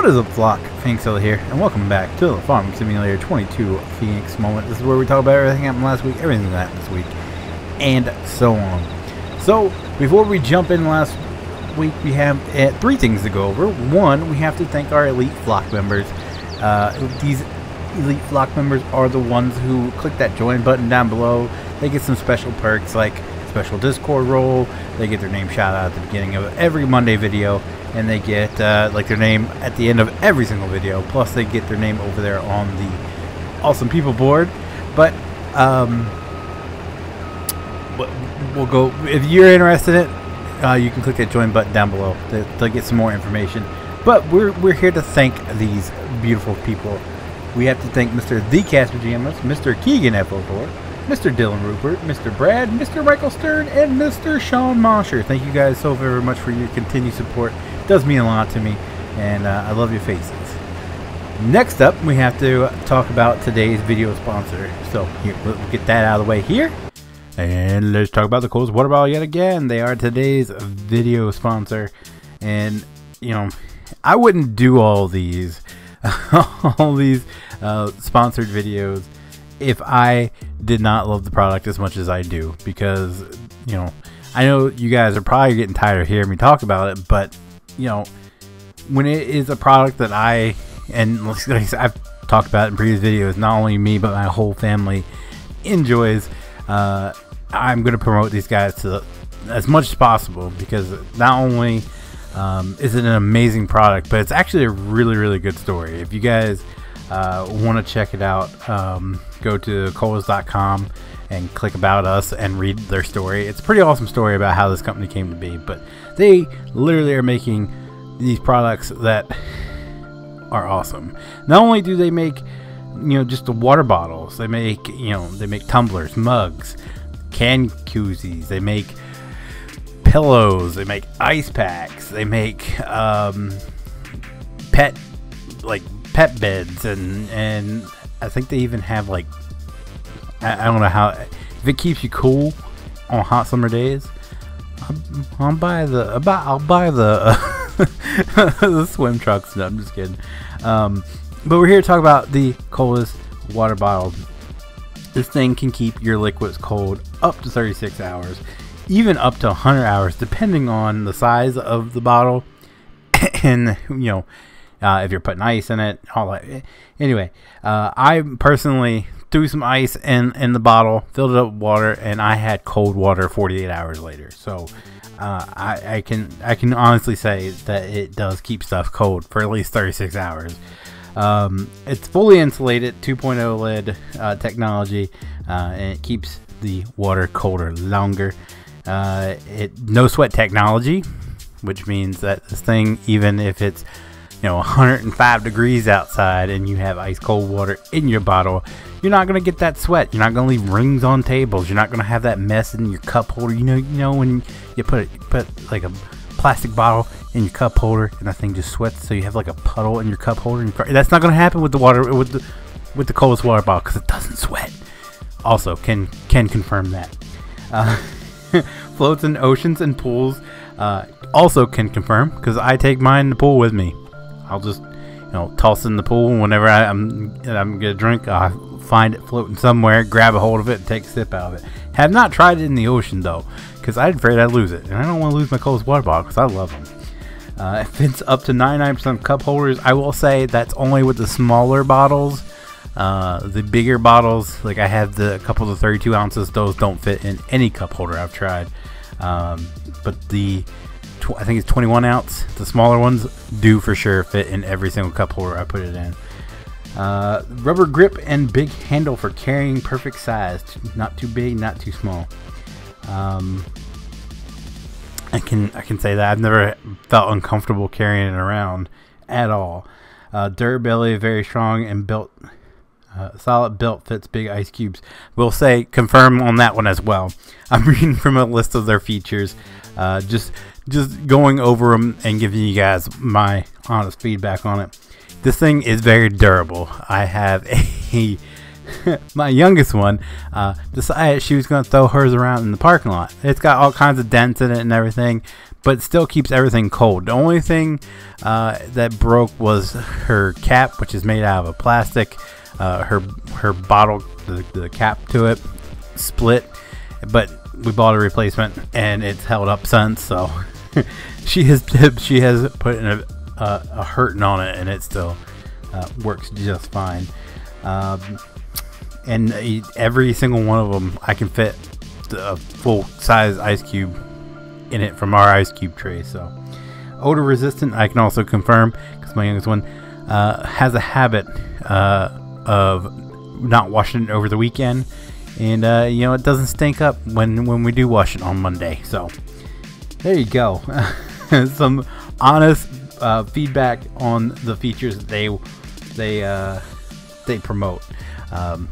What is up, flock? Feenix here, and welcome back to the Farm Simulator 22 Feenix Moment. This is where we talk about everything that happened last week, everything that happened this week, and so on. So, before we jump in last week, we have uh, three things to go over. One, we have to thank our elite flock members. Uh, these elite flock members are the ones who click that join button down below. They get some special perks like special Discord role. They get their name shout out at the beginning of every Monday video, and they get uh, like their name at the end of every single video. Plus, they get their name over there on the Awesome People board. But um, we'll go if you're interested in it. Uh, you can click that join button down below to, to get some more information. But we're we're here to thank these beautiful people. We have to thank Mr. The Casper GMS, Mr. Keegan F04, Mr. Dylan Rupert, Mr. Brad, Mr. Michael Stern, and Mr. Sean Mosher. Thank you guys so very much for your continued support. Does mean a lot to me, and uh, I love your faces. Next up, we have to talk about today's video sponsor. So here, we'll get that out of the way here. And let's talk about the Coldest Water Bottle yet again. They are today's video sponsor. And, you know, I wouldn't do all these, all these uh, sponsored videos if I did not love the product as much as I do because you know I know you guys are probably getting tired of hearing me talk about it, but you know when it is a product that I and like I've talked about in previous videos, not only me but my whole family enjoys. Uh, I'm going to promote these guys to as much as possible because not only um, is it an amazing product, but it's actually a really really good story. If you guys uh, want to check it out, um, go to coldest.com and click about us and read their story. It's a pretty awesome story about how this company came to be. But they literally are making these products that are awesome. Not only do they make you know just the water bottles, they make you know they make tumblers, mugs, can koozies. They make pillows. They make ice packs. They make um, pet like pet beds and and I think they even have like I, I don't know how if it keeps you cool on hot summer days. I'll, I'll buy the about I'll buy the the swim trunks. No, I'm just kidding. Um, but we're here to talk about the coldest water bottle. This thing can keep your liquids cold up to 36 hours, even up to 100 hours, depending on the size of the bottle and you know uh, if you're putting ice in it, all that. Anyway, uh, I personally threw some ice in in the bottle, filled it up with water, and I had cold water 48 hours later. So uh, I, I, can I can honestly say that it does keep stuff cold for at least 36 hours. Um, it's fully insulated, 2.0 lid uh, technology, uh, and it keeps the water colder longer. Uh, it no sweat technology, which means that this thing, even if it's you know 105 degrees outside and you have ice cold water in your bottle you're not gonna get that sweat. You're not gonna leave rings on tables. You're not gonna have that mess in your cup holder. You know you know when you put it put like a plastic bottle in your cup holder and that thing just sweats so you have like a puddle in your cup holder that's not gonna happen with the water with the with the coldest water bottle because it doesn't sweat. Also can can confirm that. Uh, floats in oceans and pools uh, also can confirm because I take mine in the pool with me I'll just you know toss in the pool whenever I, am I'm, I'm gonna drink. I find it floating somewhere, grab a hold of it, and take a sip out of it. Have not tried it in the ocean though, because I'm afraid I'd lose it, and I don't want to lose my coldest water bottle because I love them. Uh, it fits up to 99% cup holders. I will say that's only with the smaller bottles. Uh, the bigger bottles, like I have the couple of 32 ounces, those don't fit in any cup holder I've tried. Um, but the I think it's 21 ounce. The smaller ones do for sure fit in every single cup holder I put it in. Uh, rubber grip and big handle for carrying perfect size. Not too big, not too small. Um, I can I can say that I've never felt uncomfortable carrying it around at all. Uh, durability very strong and built uh, solid built fits big ice cubes. We'll say confirm on that one as well. I'm reading from a list of their features. Uh, just just going over them and giving you guys my honest feedback on it. This thing is very durable. I have a my youngest one uh, decided she was going to throw hers around in the parking lot. It's got all kinds of dents in it and everything, but still keeps everything cold. The only thing uh, that broke was her cap, which is made out of a plastic. Uh, her her bottle, the, the cap to it, split, but we bought a replacement and it's held up since. So she has she has put a, a, a hurting on it and it still uh, works just fine. Um, and every single one of them, I can fit a full size ice cube in it from our ice cube tray. So odor resistant, I can also confirm because my youngest one uh, has a habit uh, of not washing it over the weekend, and uh, you know it doesn't stink up when when we do wash it on Monday. So there you go, some honest uh, feedback on the features they they uh, they promote. Um,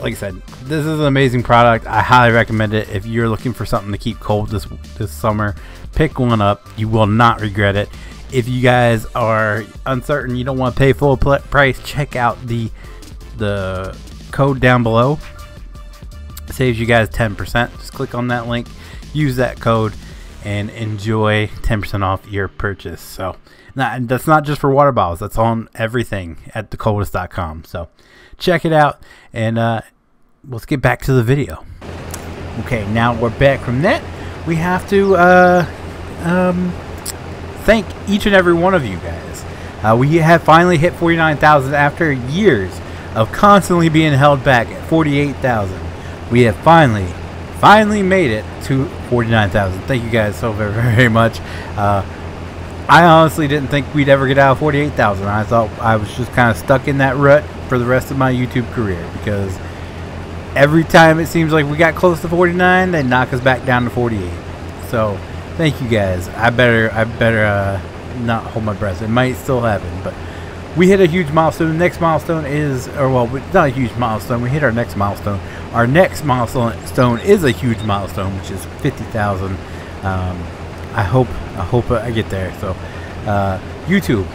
like I said, this is an amazing product. I highly recommend it. If you're looking for something to keep cold this this summer, pick one up. You will not regret it. If you guys are uncertain, you don't want to pay full price, check out the the code down below. Saves you guys 10%. Just click on that link, use that code, and enjoy 10% off your purchase. So, that's not just for water bottles. That's on everything at thecoldest.com. So, check it out, and uh, let's get back to the video. Okay, now we're back from that. We have to uh, um, thank each and every one of you guys. Uh, we have finally hit 49,000 after years of constantly being held back at 48,000. We have finally, finally made it to 49,000. Thank you guys so very, very much. Uh, I honestly didn't think we'd ever get out of 48,000. I thought I was just kind of stuck in that rut for the rest of my YouTube career because every time it seems like we got close to 49, they knock us back down to 48. So, thank you guys. I better I better uh, not hold my breath. It might still happen, but we hit a huge milestone. The next milestone is, or well, not a huge milestone. We hit our next milestone. Our next milestone is a huge milestone, which is 50,000. Um, I hope I hope I get there. So, uh, YouTube,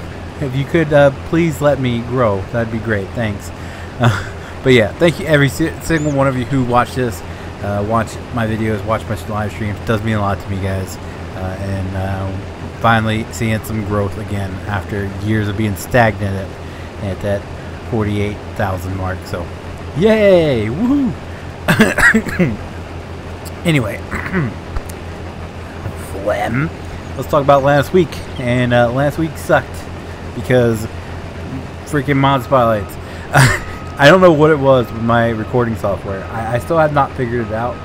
if you could uh, please let me grow, that'd be great. Thanks. Uh, but yeah, thank you every single one of you who watch this, uh, watch my videos, watch my live streams. It does mean a lot to me, guys. Uh, and uh, finally seeing some growth again after years of being stagnant at, at that 48,000 mark. So, yay! Woohoo! anyway, phlegm. Let's talk about last week. And uh, last week sucked because freaking mod spotlights. I don't know what it was with my recording software. I, I still have not figured it out.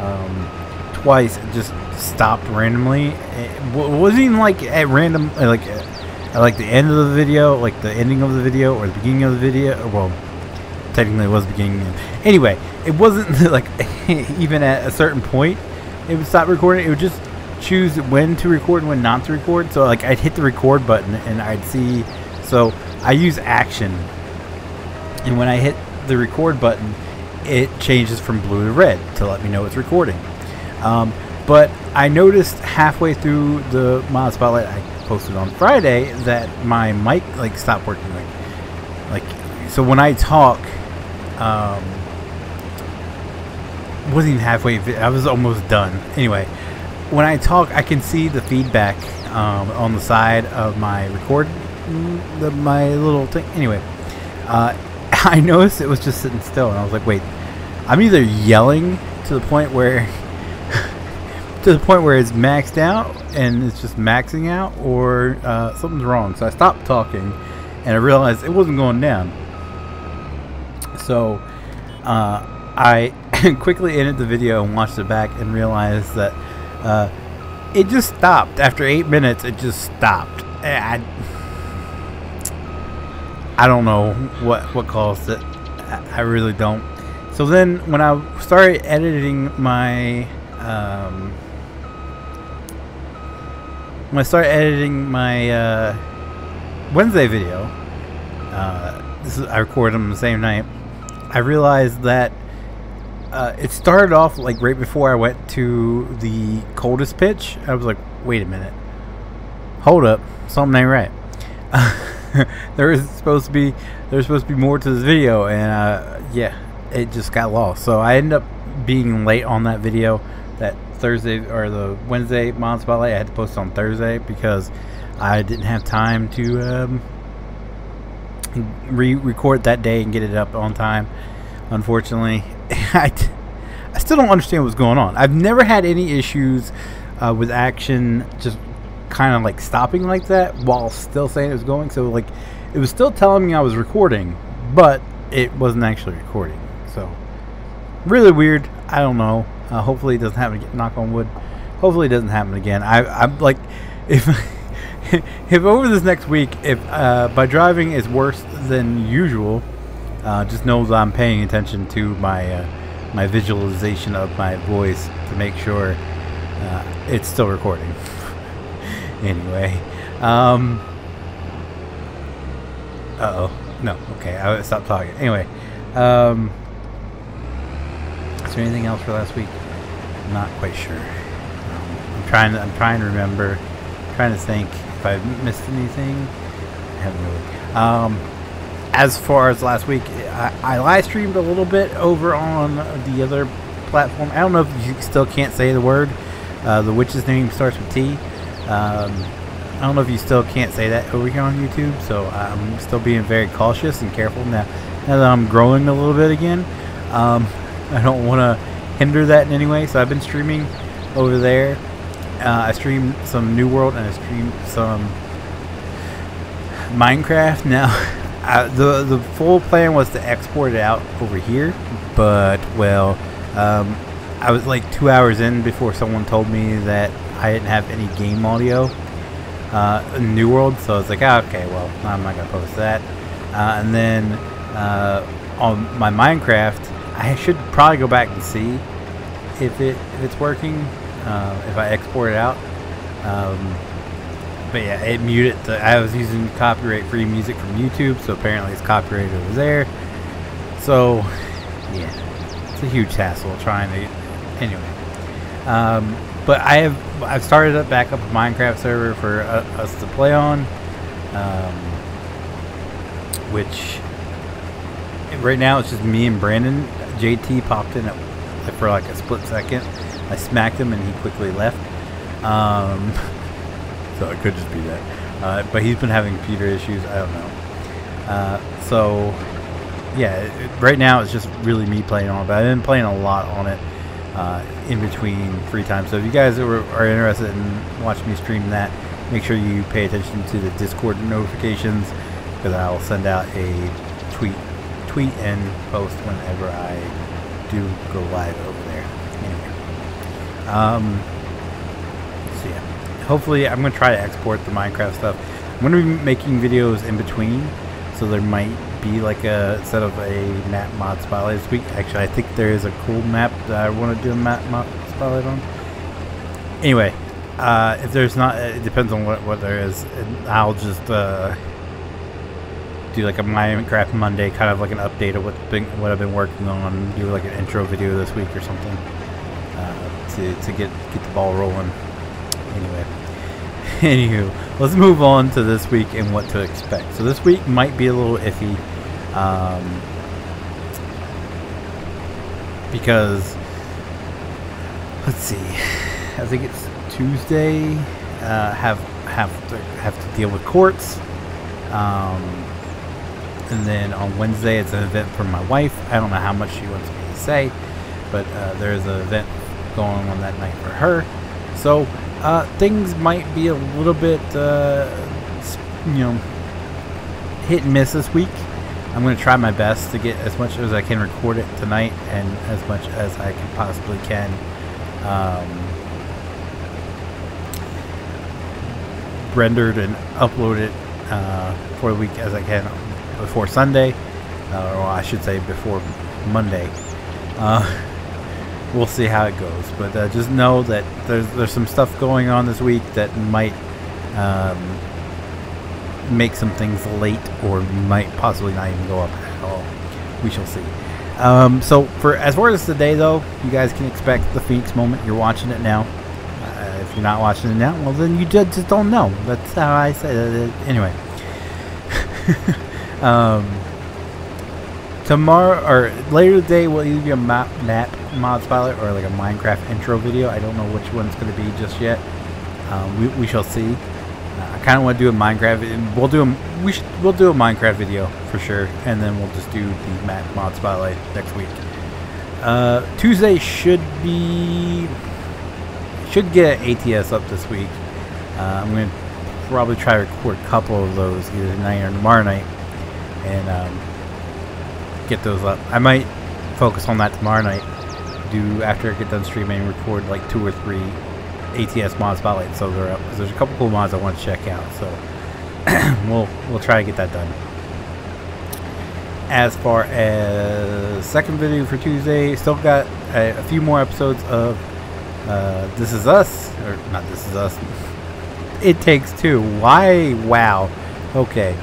Um, twice it just stopped randomly. It wasn't even like at random, uh, like uh, at like the end of the video, like the ending of the video or the beginning of the video. Uh, well, technically it was beginning. Anyway, it wasn't like even at a certain point it would stop recording. It would just choose when to record and when not to record. So like I'd hit the record button and I'd see. So I use action, and when I hit the record button, it changes from blue to red to let me know it's recording. Um, but I noticed halfway through the mod spotlight I posted on Friday that my mic like stopped working. Like, like so when I talk, um, wasn't even halfway. I was almost done. Anyway, when I talk, I can see the feedback um, on the side of my record, the, my little thing. Anyway, uh, I noticed it was just sitting still, and I was like, wait, I'm either yelling to the point where to the point where it's maxed out and it's just maxing out, or uh, something's wrong. So I stopped talking, and I realized it wasn't going down. So uh, I quickly ended the video and watched it back and realized that uh, it just stopped after eight minutes. It just stopped. I, I don't know what what caused it. I, really don't. So then, when I started editing my um, when I started editing my uh, Wednesday video, uh, this is I recorded them the same night. I realized that uh, it started off like right before I went to the coldest pitch. I was like, wait a minute, hold up, something ain't right. there is supposed to be there's supposed to be more to this video, and uh, yeah, it just got lost. So I ended up being late on that video Thursday or the Wednesday Mod Spotlight. I had to post on Thursday because I didn't have time to um, re-record that day and get it up on time. Unfortunately, I, I still don't understand what's going on. I've never had any issues uh, with action just kind of like stopping like that while still saying it was going. So like it was still telling me I was recording, but it wasn't actually recording. So really weird. I don't know. Uh, hopefully it doesn't happen again. Knock on wood. Hopefully it doesn't happen again. I, I'm like, if if over this next week, if uh, by driving is worse than usual, uh, just know that I'm paying attention to my uh, my visualization of my voice to make sure uh, it's still recording. anyway, um, uh oh, no, okay, I stopped talking. Anyway, um, is there anything else for last week? I'm not quite sure. Um, I'm trying. To, I'm trying to remember. I'm trying to think if I missed anything. I haven't really. Um, as far as last week, I, I live streamed a little bit over on the other platform. I don't know if you still can't say the word. Uh, the witch's name starts with T. Um, I don't know if you still can't say that over here on YouTube, so I'm still being very cautious and careful now. Now that I'm growing a little bit again, um, I don't want to hinder that in any way. So I've been streaming over there. Uh, I streamed some New World and I streamed some Minecraft. Now, I, the the full plan was to export it out over here, but well, um, I was like two hours in before someone told me that I didn't have any game audio uh, in New World. So I was like, oh, okay, well, I'm not gonna post that. Uh, and then uh, on my Minecraft, I should probably go back and see if it if it's working. Uh, if I export it out. Um, but yeah, it muted. The, I was using copyright-free music from YouTube, so apparently it's copyrighted over there. So yeah, it's a huge hassle trying to. Anyway, um, but I have I've started up back up a Minecraft server for uh, us to play on, um, which right now it's just me and Brandon. JT popped in for like a split second. I smacked him and he quickly left. Um, so it could just be that. Uh, but he's been having computer issues. I don't know. Uh, so yeah, it, right now it's just really me playing on it. But I've been playing a lot on it uh, in between free time. So if you guys are, are interested in watching me stream that, make sure you pay attention to the Discord notifications because I'll send out a tweet tweet and post whenever I do go live over there. Anyway, um, so yeah, hopefully I'm gonna try to export the Minecraft stuff. I'm gonna be making videos in between, so there might be like a set of a map mod spotlight this week. Actually, I think there is a cool map that I want to do a map mod spotlight on. Anyway, uh, if there's not, it depends on what what there is. I'll just. Uh, do like a Minecraft Monday, kind of like an update of what been, what I've been working on. Do like an intro video this week or something uh, to to get get the ball rolling. Anyway, anywho, let's move on to this week and what to expect. So this week might be a little iffy um, because let's see, I think it's Tuesday. Uh, have have to have to deal with courts. Um, and then on Wednesday, it's an event for my wife. I don't know how much she wants me to say, but uh, there's an event going on that night for her. So uh, things might be a little bit, uh, you know, hit and miss this week. I'm going to try my best to get as much as I can record it tonight and as much as I can possibly can um, rendered and uploaded uh, for the week as I can before Sunday, uh, or I should say before Monday. Uh, we'll see how it goes, but uh, just know that there's there's some stuff going on this week that might um, make some things late, or might possibly not even go up at all. We shall see. Um, so for as far as today, though, you guys can expect the Feenix moment. You're watching it now. Uh, if you're not watching it now, well, then you just, just don't know. That's how I say it. Anyway. Um, tomorrow or later today will either be a map, mod spotlight or like a Minecraft intro video. I don't know which one it's going to be just yet. Um, we, we shall see. Uh, I kind of want to do a Minecraft. We'll do a we should we'll do a Minecraft video for sure, and then we'll just do the map mod spotlight next week. Uh, Tuesday should be should get ATS up this week. Uh, I'm gonna probably try to record a couple of those either tonight or tomorrow night, and um, get those up. I might focus on that tomorrow night. Do after I get done streaming, record like two or three ATS mod spotlights so they're up. Cause there's a couple cool mods I want to check out. So we'll we'll try to get that done as far as second video for Tuesday, still got a, a few more episodes of uh, This Is Us, or not This Is Us, It Takes Two. Why? Wow. Okay.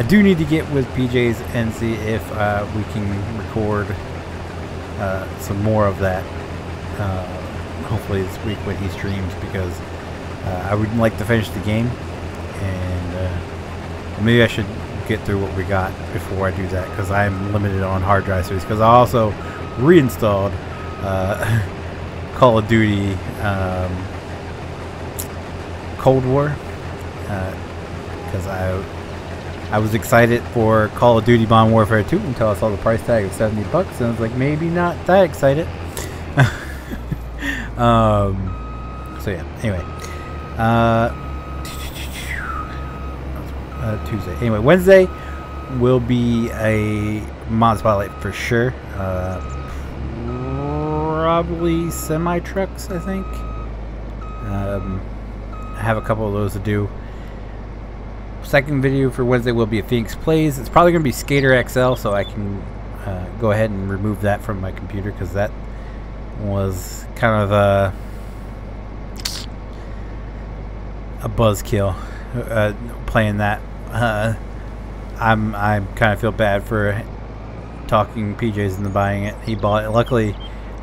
I do need to get with PJs and see if uh, we can record uh, some more of that. Uh, hopefully this week when he streams because uh, I would like to finish the game and uh, maybe I should get through what we got before I do that because I'm limited on hard drive space because I also reinstalled uh, Call of Duty um, Cold War because uh, I I was excited for Call of Duty Modern Warfare 2 until I saw the price tag of 70 bucks and I was like maybe not that excited um, so yeah anyway uh, uh, Tuesday. Anyway, Wednesday will be a mod spotlight for sure. Uh, probably semi trucks, I think. Um, I have a couple of those to do. Second video for Wednesday will be a Feenix Plays. It's probably going to be Skater XL, so I can uh, go ahead and remove that from my computer because that was kind of a a buzzkill uh, playing that uh, I'm I kind of feel bad for talking PJs into buying it. He bought it. Luckily,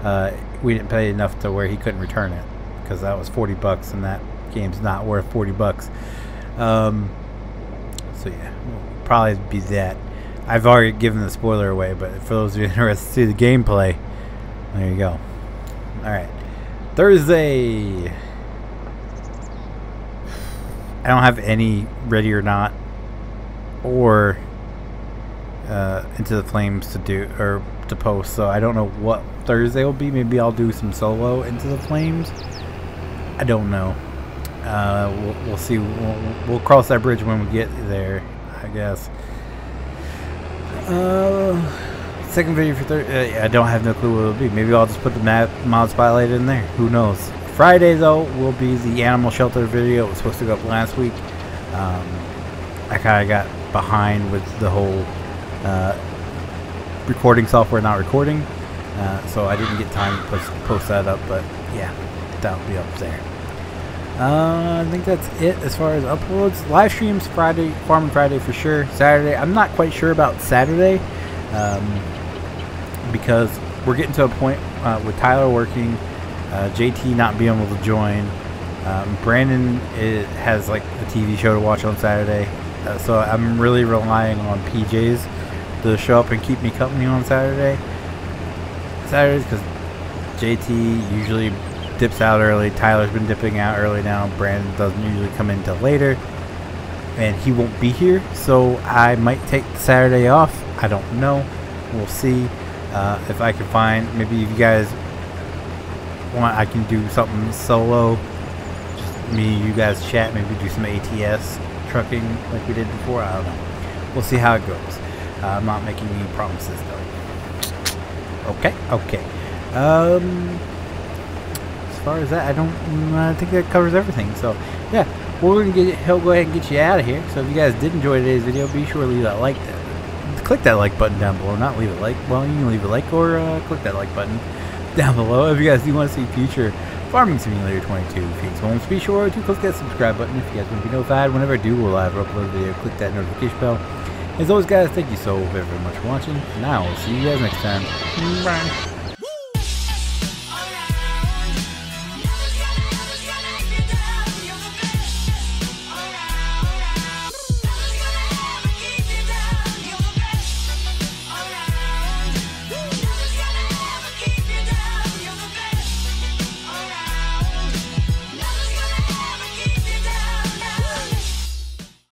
uh, we didn't pay enough to where he couldn't return it because that was 40 bucks, and that game's not worth 40 bucks. Um, probably be that. I've already given the spoiler away, but for those of you interested to see the gameplay, there you go. All right, Thursday. I don't have any ready or not or uh, into the flames to do or to post. So I don't know what Thursday will be. Maybe I'll do some solo into the flames. I don't know. Uh, we'll, we'll see. We'll, we'll, cross that bridge when we get there. I guess. Uh, second video for Thursday. Uh, I don't have no clue what it'll be. Maybe I'll just put the map mod spotlight in there. Who knows? Friday though will be the animal shelter video. It was supposed to go up last week. Um, I kind of got behind with the whole uh, recording software not recording. Uh, so I didn't get time to post, post that up, but yeah, that'll be up there. Uh, I think that's it as far as uploads. Live streams Friday, Farming Friday for sure. Saturday, I'm not quite sure about Saturday um, because we're getting to a point uh, with Tyler working, uh, JT not being able to join. Um, Brandon is, has like a TV show to watch on Saturday. Uh, so I'm really relying on PJs to show up and keep me company on Saturday. Saturdays because JT usually dips out early. Tyler's been dipping out early now. Brandon doesn't usually come in till later. And he won't be here, so I might take Saturday off. I don't know. We'll see uh, if I can find. Maybe if you guys want, I can do something solo. Just me, you guys chat. Maybe do some ATS trucking like we did before. I don't know. We'll see how it goes. Uh, I'm not making any promises though. Okay, okay. Um, far as that, I don't. I think that covers everything. So, yeah, we're gonna get. He'll go ahead and get you out of here. So, if you guys did enjoy today's video, be sure to leave that like. Click that like button down below. Not leave a like. Well, you can leave a like or uh, click that like button down below. If you guys do want to see future Farming Simulator 22 Feenix Homes. Be sure to click that subscribe button if you guys want to be notified whenever I do a live upload a video. Click that notification bell. As always, guys, thank you so very, very much for watching, and I will see you guys next time. Bye.